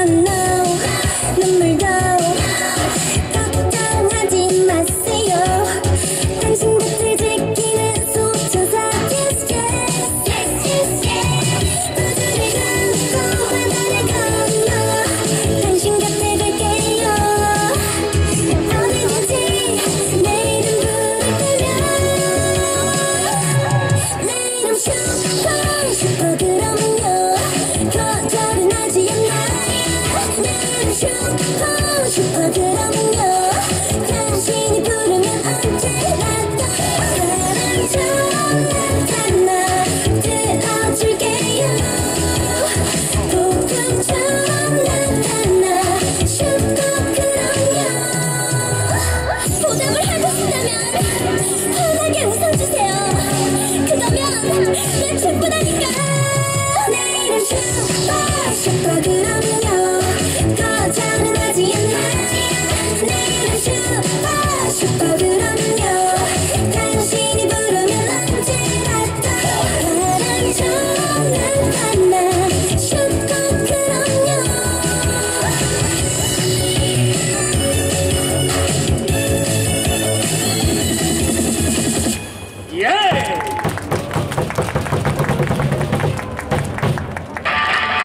na na 환하게 웃어주세요. 그러면 난 기쁘다니까. 내 이름 슈퍼 슈퍼 그럼